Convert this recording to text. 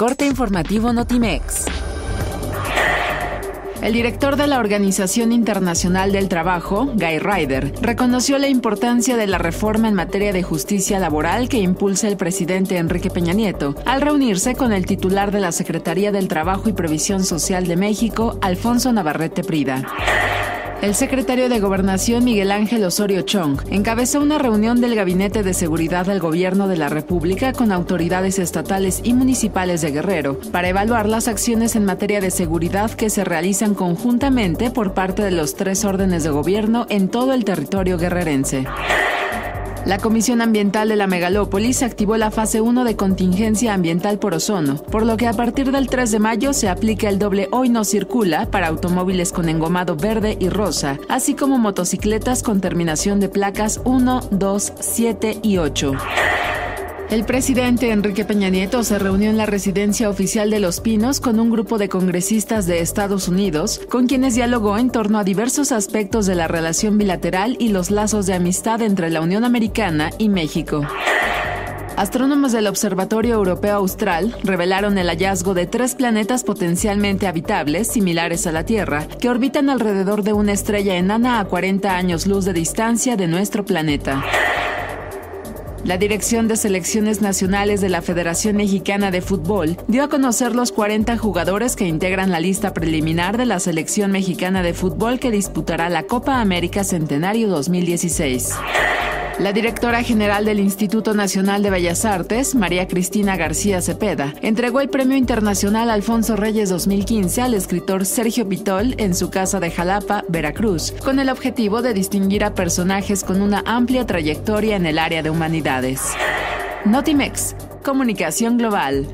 corte informativo Notimex. El director de la Organización Internacional del Trabajo, Guy Ryder, reconoció la importancia de la reforma en materia de justicia laboral que impulsa el presidente Enrique Peña Nieto al reunirse con el titular de la Secretaría del Trabajo y Previsión Social de México, Alfonso Navarrete Prida. El secretario de Gobernación Miguel Ángel Osorio Chong encabezó una reunión del Gabinete de Seguridad del Gobierno de la República con autoridades estatales y municipales de Guerrero para evaluar las acciones en materia de seguridad que se realizan conjuntamente por parte de los tres órdenes de gobierno en todo el territorio guerrerense. La Comisión Ambiental de la Megalópolis activó la fase 1 de contingencia ambiental por ozono, por lo que a partir del 3 de mayo se aplica el doble hoy no circula para automóviles con engomado verde y rosa, así como motocicletas con terminación de placas 1, 2, 7 y 8. El presidente Enrique Peña Nieto se reunió en la residencia oficial de Los Pinos con un grupo de congresistas de Estados Unidos, con quienes dialogó en torno a diversos aspectos de la relación bilateral y los lazos de amistad entre la Unión Americana y México. Astrónomos del Observatorio Europeo Austral revelaron el hallazgo de tres planetas potencialmente habitables similares a la Tierra, que orbitan alrededor de una estrella enana a 40 años luz de distancia de nuestro planeta. La Dirección de Selecciones Nacionales de la Federación Mexicana de Fútbol dio a conocer los 40 jugadores que integran la lista preliminar de la Selección Mexicana de Fútbol que disputará la Copa América Centenario 2016. La directora general del Instituto Nacional de Bellas Artes, María Cristina García Cepeda, entregó el Premio Internacional Alfonso Reyes 2015 al escritor Sergio Pitol en su casa de Jalapa, Veracruz, con el objetivo de distinguir a personajes con una amplia trayectoria en el área de humanidades. Notimex, Comunicación Global.